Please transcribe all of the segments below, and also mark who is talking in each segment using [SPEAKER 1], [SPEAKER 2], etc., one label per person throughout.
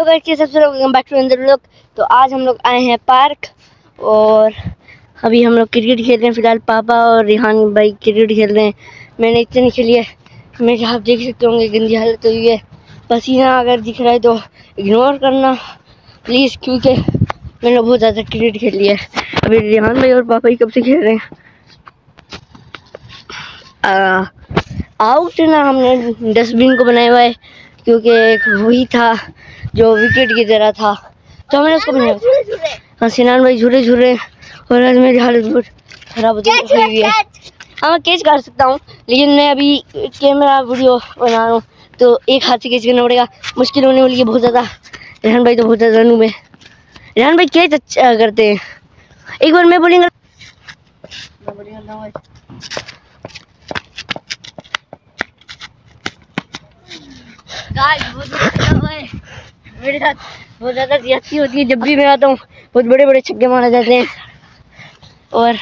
[SPEAKER 1] Hello guys के सबसे लोग बैक टू अंदर लोग तो आज हम लोग आए हैं पार्क, और अभी हम लोग क्रिकेट खेल रहे हैं, फ़िलहाल पापा और रिहान भाई क्रिकेट खेल रहे हैं। मैंने इतने खेली है मेरे आप देख सकते होंगे, गंदी हालत हुई है। पसीना अगर दिख रहा है तो इग्नोर करना प्लीज़ क्योंकि मैंने बहुत ज़्यादा क्रिकेट खेल लिया है। अभी रिहान भाई और पापा ही कब से खेल रहे हैं? आउट ना, हमने डस्टबिन को बनाया हुआ है। क्योंकि एक वही था जो विकेट की तरह था। तो हमने उसको बनाया। हाँ सिनान भाई झूले झूले। और आज मेरी हालत बहुत खराब हो हुई है। हाँ मैं कैच कर सकता हूँ लेकिन मैं अभी कैमरा वीडियो बना रहा हूँ। तो एक हाथ से कैच करना पड़ेगा। मुश्किल होने वाली है बहुत ज़्यादा। रेहान भाई तो बहुत ज़्यादा नूब है। रेहान भाई कैच अच्छा करते हैं। एक बार मैं बोलेंगे मेरे साथ बहुत ज़्यादा ज्यादती होती है। जब भी मैं आता हूँ बहुत बड़े बड़े छक्के मारे जाते हैं। और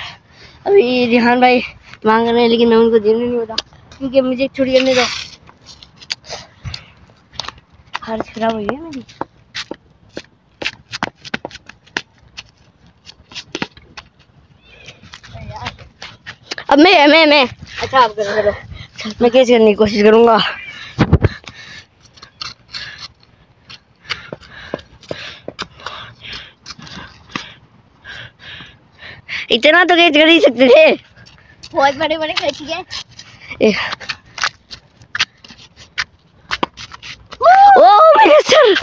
[SPEAKER 1] अभी रिहान भाई मांग रहे हैं लेकिन मैं उनको देने नहीं होता क्योंकि मुझे छुट्टी करने दो। हालत खराब हुई है मेरी। अब मैं मैं मैं। अच्छा आप करो करो मैं कैसे करने की कोशिश करूँगा। इतना तो कैच कर ही सकते थे।
[SPEAKER 2] बहुत बड़े बड़े कैच किए
[SPEAKER 1] ओ मेरे सर।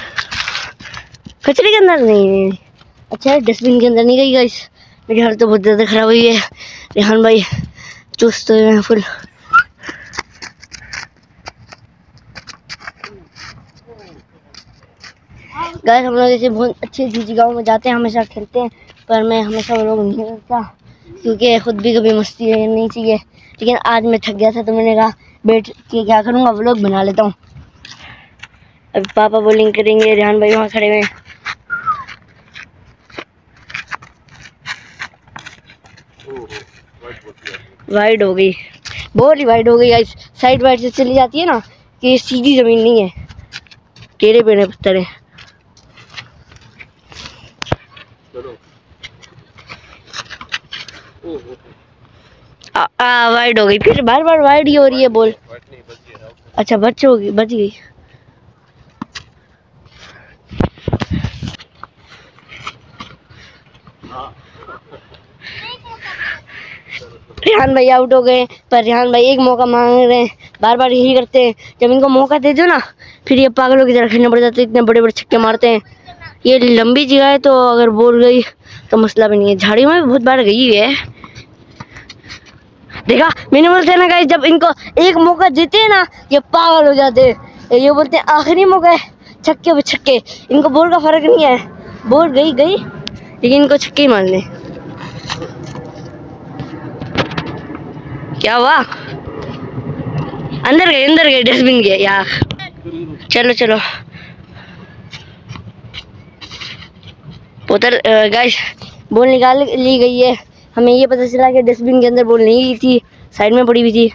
[SPEAKER 1] कचरे के अंदर नहीं, नहीं अच्छा डस्टबिन के अंदर नहीं गई गाइस मेरी हालत तो बहुत ज़्यादा ख़राब हुई है। रेहान भाई चुस्त तो हैं फुल। गाइस हम लोग ऐसे बहुत अच्छी अच्छी जगहों में जाते हैं, हमेशा खेलते हैं, पर मैं हमेशा वो लोग नहीं करता क्योंकि खुद भी कभी मस्ती नहीं चाहिए। लेकिन आज मैं थक गया था तो मैंने कहा, बैठ के क्या करूँगा व्लॉग बना लेता हूँ। अभी पापा बॉलिंग करेंगे, रिहान भाई वहाँ खड़े हुए वाइड हो गई। बहुत ही वाइड हो गई साइड वाइड से चली जाती है ना, कि सीधी ज़मीन नहीं है। टेढ़े पेड़े पत्थर है। वाइड हो गई। फिर बार बार वाइड ही हो रही है बोल। अच्छा बच होगी बच गई। रेहान भाई आउट हो गए पर रेहान भाई एक मौका मांग रहे हैं बार बार यही करते हैं। जब इनको मौका दे दो ना फिर ये पागलों की तरह खेलने पड़ जाते हैं इतने बड़े बड़े छक्के मारते हैं। ये लंबी जगह है तो अगर बोल गई तो मसला भी नहीं है झाड़ियों में बहुत बार गई है। देखा मैंने बोलते ना गाइस जब इनको एक मौका देते हैं ना, ये पागल हो जाते हैं। ये बोलते हैं, आखिरी मौका है। छक्के पे छक्के। इनको बोल का फ़र्क नहीं है। बोल गई गई, लेकिन इनको छक्के ही मारने। क्या हुआ? अंदर गए अंदर गए, डस्टबिन गए यार। चलो चलो। बोतल गैस बोल निकाल ली गई है। हमें ये पता चला कि डस्टबिन के अंदर बोल नहीं थी साइड में पड़ी हुई थी।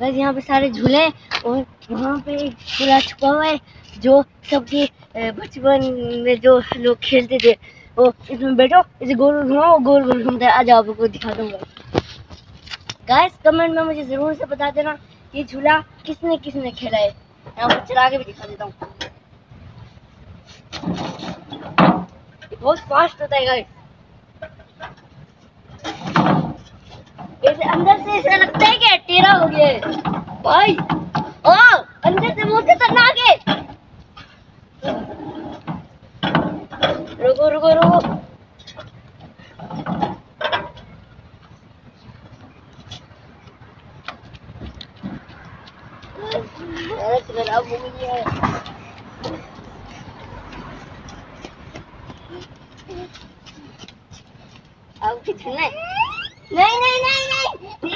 [SPEAKER 1] बस यहाँ पे सारे झूले और वहाँ पे पूरा छुपा हुआ है जो सबके बचपन में जो लोग खेलते थे। वो इसमें बैठो, इसे गोल गोल घुमाओ, गोल गोल घूमता आ जाओ आपको दिखा दूँगा। गाइस कमेंट में मुझे ज़रूर से बता देना ये झूला किसने किसने खेला है। मैं आपको चला के भी दिखा देता हूँ। बहुत फास्ट होता है गाइस ऐसे अंदर से ऐसा लगता है कि टेढ़ा हो गया भाई, ओ, अंदर से बहुत खतरनाक है। रुको रुको रुको। खराब हो गई है। नहीं नहीं नहीं नहीं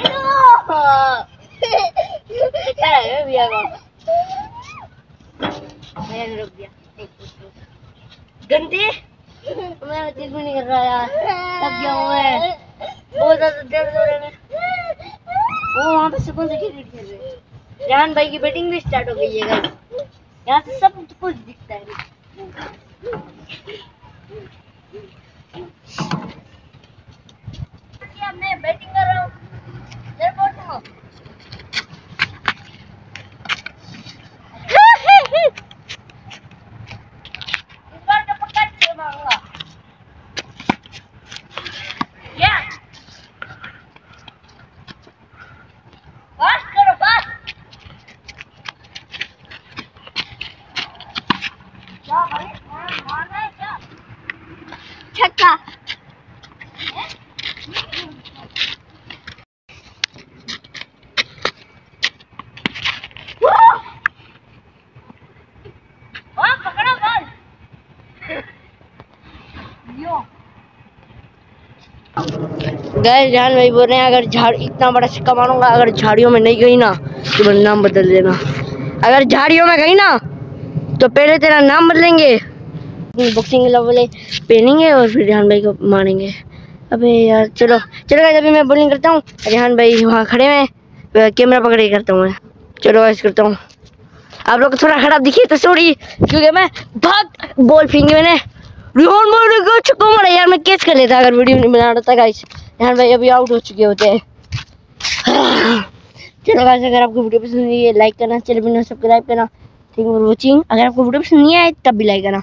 [SPEAKER 1] है को भैया ने दिया गंदे मैं भी नहीं कर रहा यार हूँ मैं बहुत ज़्यादा हो रहा है वो वहाँ पे से क्रिकेट खेल रहे रेहान भाई की बैटिंग भी स्टार्ट हो गई है गाइस यहाँ से सब कुछ दिखता है मैं बैटिंग कर रहा हूँ इधर पहुंचूँगा। इस बार तो पक्का छक्का मारूँगा Yeah. पास करो पास क्या भाई मार- मारना है क्या
[SPEAKER 2] छक्का।
[SPEAKER 1] हाँ पकड़ो बॉल। यो। गैस जान भाई बोल रहे हैं अगर झाड़ इतना बड़ा सिक्का मारूँगा अगर झाड़ियों में नहीं गई ना तो मेरा नाम बदल देना। अगर झाड़ियों में गई ना तो पहले तेरा नाम बदलेंगे। बॉक्सिंग वाले पहनेंगे और फिर रेहान भाई को मारेंगे। अबे यार चलो चलो guys, अभी मैं बॉलिंग करता हूँ। रेहान भाई वहाँ खड़े हैं। कैमरा पकड़ के करता हूँ मैं। चलो ऐसे करता हूँ। आप लोग थोड़ा खराब दिखिए तो सॉरी क्योंकि मैं भाग बॉल फेंकी मैंने। रिहान भाई क्या छक्का मारा। यार मैं कैच कर लेता अगर वीडियो नहीं बना रहा गाइस रेहान भाई अभी आउट हो चुके होते हैं। चलो गाइस अगर आपको वीडियो पसंद आई लाइक करना चैनल सब्सक्राइब करना। थैंक यू फॉर वॉचिंग अगर आपको वीडियो पसंद नहीं आए तब भी लाइक करना।